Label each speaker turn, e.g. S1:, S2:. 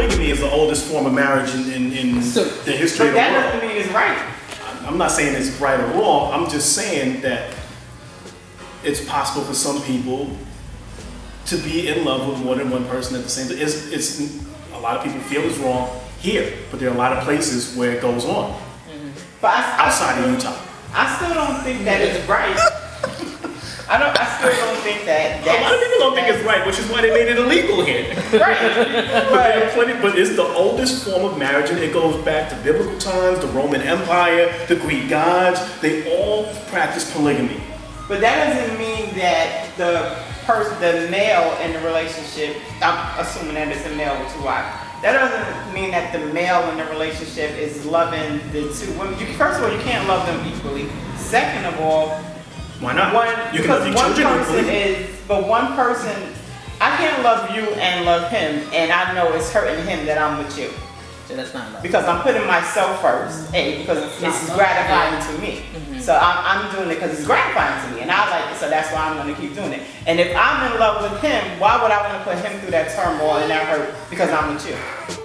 S1: polygamy is the oldest form of marriage in, in, in
S2: So-
S1: the history of the world.
S3: that doesn't mean it's right.
S1: I'm not saying it's right or wrong. I'm just saying that it's possible for some people to be in love with more than one person at the same time. It's, it's a lot of people feel it's wrong here, but there are a lot of places where it goes on
S3: But I, I,
S1: outside of Utah.
S3: I still don't think that it's right. I don't. I still don't think that.
S1: A lot of people don't think it's right, which is why they made it illegal here.
S3: right.
S1: But there plenty, but it's the oldest form of marriage, and it goes back to biblical times, the Roman Empire, the Greek gods. They all practice polygamy.
S3: But that doesn't mean that the person, the male in the relationship, I'm assuming that it's a male with two wives. That doesn't mean that the male in the relationship is loving the two women. You, first of all, you can't love them equally. Second of all,
S1: Why not?
S3: one
S1: you can love
S3: because
S1: your
S3: one
S1: children
S3: person
S1: equally.
S3: is, but one person, I can't love you and love him, and I know it's hurting him that I'm with you
S2: So that's not love.
S3: because I'm putting myself first, A, because it's,
S2: not
S3: it's
S2: love.
S3: gratifying to me. Mm-hmm. So I'm, I'm doing it because it's gratifying to me, and I like it, so that's why I'm going to keep doing it. And if I'm in love with him, why would I want to put him through that turmoil and that hurt because I'm with you?